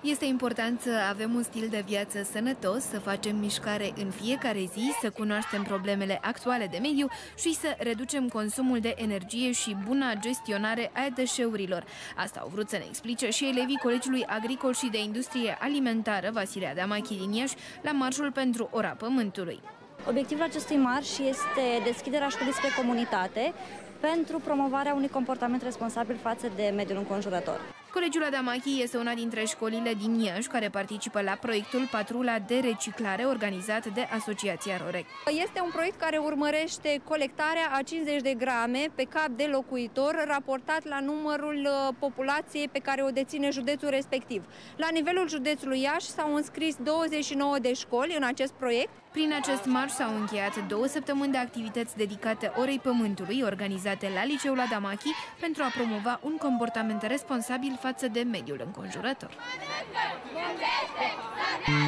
Este important să avem un stil de viață sănătos, să facem mișcare în fiecare zi, să cunoaștem problemele actuale de mediu și să reducem consumul de energie și buna gestionare a deșeurilor. Asta au vrut să ne explice și elevii Colegiului Agricol și de Industrie Alimentară Vasile Adamachi din Iași la Marșul pentru Ora Pământului. Obiectivul acestui marș este deschiderea școlii spre comunitate pentru promovarea unui comportament responsabil față de mediul înconjurător. Colegiul Adamachi este una dintre școlile din Iași care participă la proiectul Patrula de Reciclare organizat de Asociația Rorec. Este un proiect care urmărește colectarea a 50 de grame pe cap de locuitor raportat la numărul uh, populației pe care o deține județul respectiv. La nivelul județului Iași s-au înscris 29 de școli în acest proiect. Prin acest marș s-au încheiat două săptămâni de activități dedicate orei pământului organizate la Liceul Adamachi pentru a promova un comportament responsabil față de mediul înconjurător.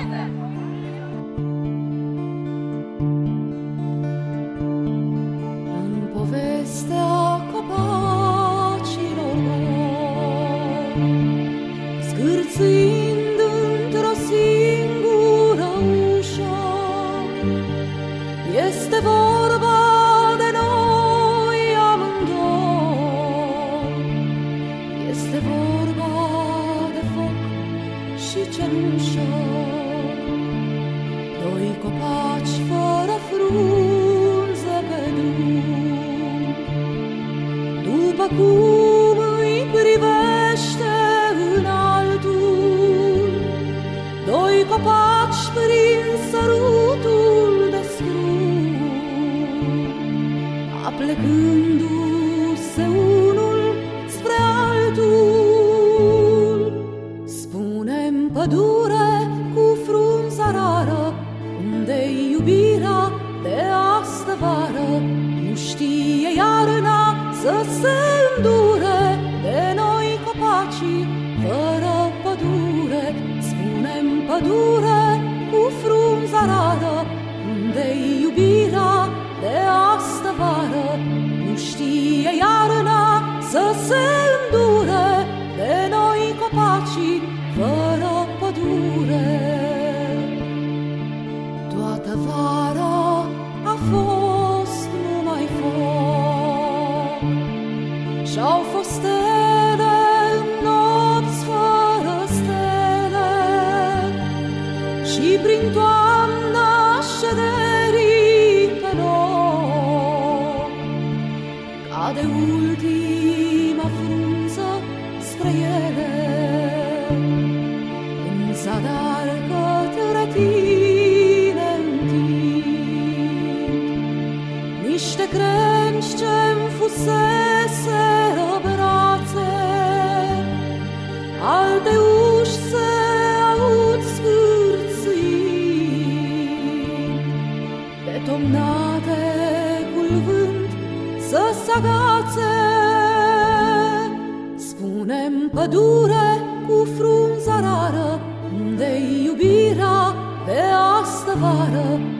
În pădure cu frunza rară Unde-i iubirea de astă vară. Nu știe iarna să se îndure De noi copacii fără pădure Alte uși se aud scârțind Detomnate cu vânt să se agațe Spune-mi pădure cu frunza rară Unde-i iubirea de astă vară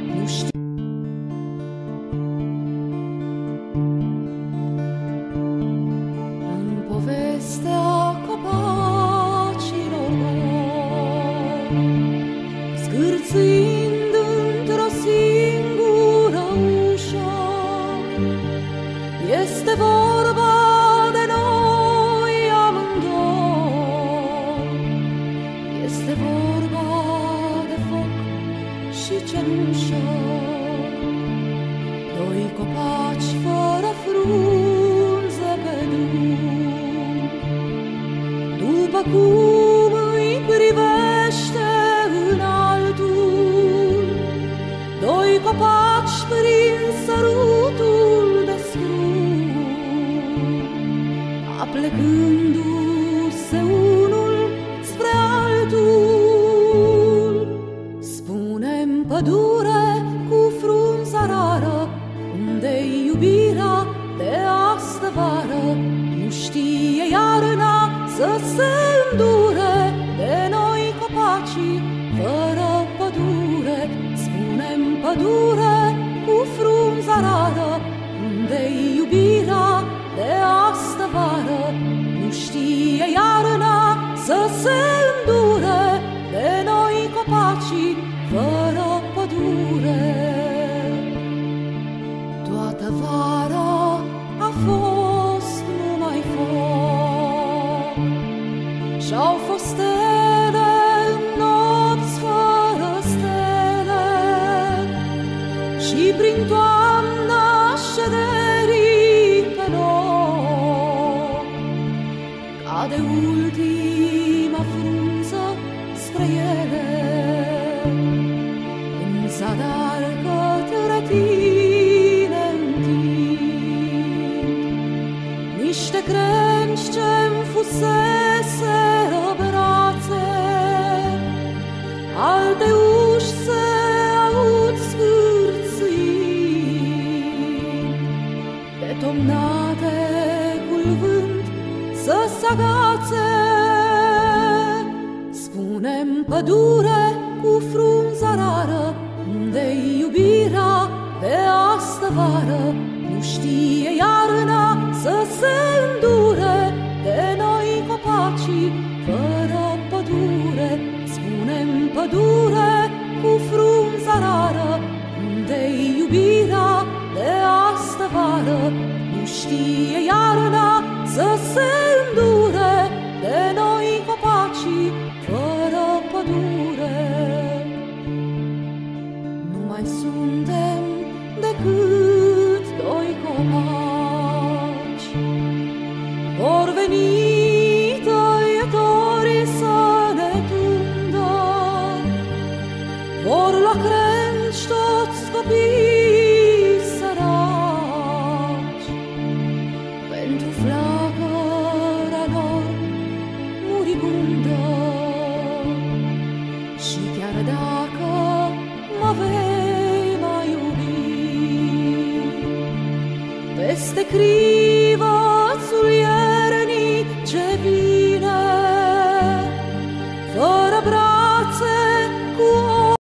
După cum îi privește în altul? Doi copaci prin sărutul de scrum Aplecându-se unul spre altul. Spune-mi pădure cu frunza rară Unde-i iubirea de astă vară Nu știe iarna să se Spune-mi detomnate cu vânt să se agațe. Spunem pădure cu frunza rară, unde iubirea de astă vară nu știe iarna să se îndure de noi copacii fără pădure. Spunem pădure cu frunza rară, unde iubirea de astă vară nu știe iarna să se îndure de noi copacii fără pădure. Nu mai suntem decât Cristo.